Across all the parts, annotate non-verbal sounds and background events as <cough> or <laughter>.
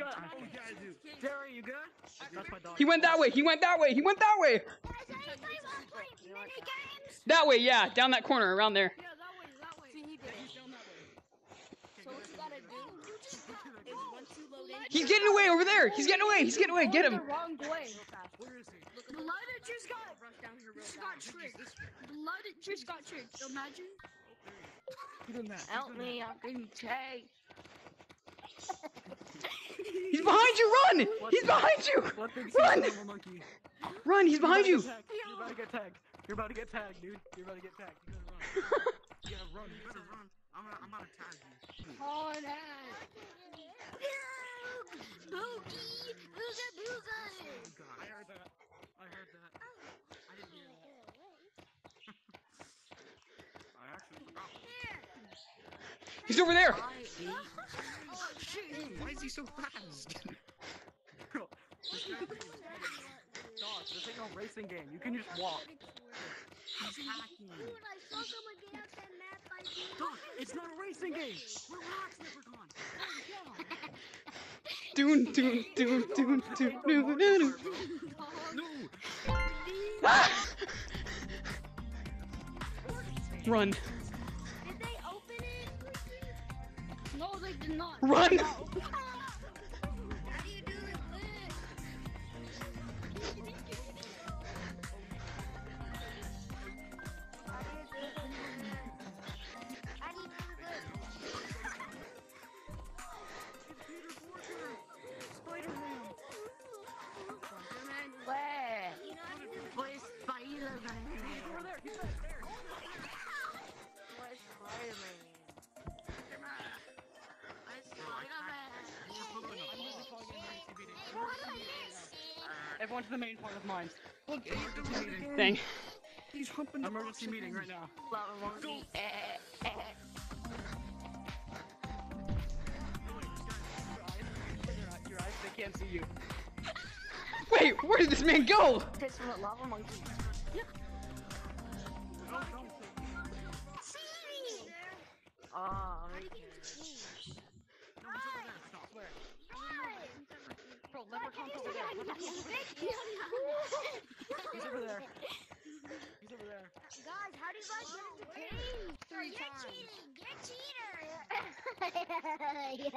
Shut. Jerry, you good? That's my dog. He went that way. He went that way. He went that way. Guys, anybody want to play mini games? That way, yeah, down that corner, around there. Yeah, that way, that way. See, he did. So what you gotta do is once you load in. He's getting away over there. He's getting away. He's getting away. Get The him. wrong way. Where is he? Look at Blood just got, Rush down here just got tricked. Blood it just got tricked. Imagine. In there. Help me, I'm getting chased. He's behind you. Run. He's behind you. Run. Run. He's behind you. You're about to get tagged. You're about to get tagged, dude. You're about to get tagged. You gotta run. <laughs> You gotta run. You better run. I'm gonna, I'm about to tag you. Oh, no. Boogie! Booga booga! I heard that. I heard that. I didn't hear that. <laughs> I actually forgot. He's over there. Why is he so fast? Bro, this guy- Dog, this ain't no racing game. You can just walk. He's hacking. Dude, I saw someone get out that map by. Dog, it's not a racing game. Relax, Leprechaun. Doon, doon, doon, doon, doon, doon, doon. No. Ah! Run. Did not. Run. How <laughs> Everyone to the main part of mine. Look, emergency meeting. Dang. He's humping the emergency meeting right now. Lava monkey. Eh. Your eyes, they can't see you. Wait, where did this man go? Piss from a lava monkey. Oh, Bro, Leprechaun's over there. He's over there. He's over there. Guys, how do you guys get into cave? Three You're times. cheating. You're cheater.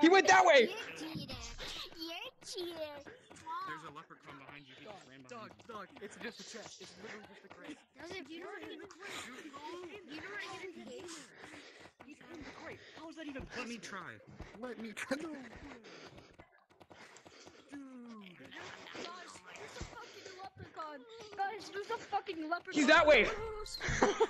He went that way. You're cheater. You're cheater. There's a leprechaun behind you. He Dog, just ran dog, behind dog. It's just a chest. It's literally just a crate. Doesn't you know how to get You know how to get? He's in the crate. How is that even you. Let me try. Let me try. No. <laughs> <laughs> Guys, there's a fucking leprechaun. Guys, there's a fucking leprechaun. He's that way. <laughs>